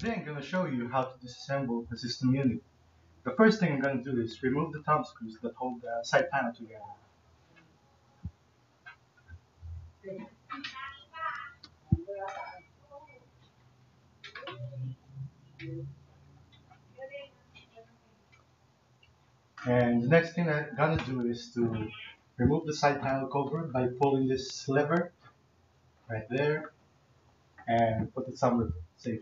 Today I'm going to show you how to disassemble the system unit. The first thing I'm going to do is remove the thumb screws that hold the side panel together. And the next thing I'm going to do is to remove the side panel cover by pulling this lever right there and put it somewhere safe.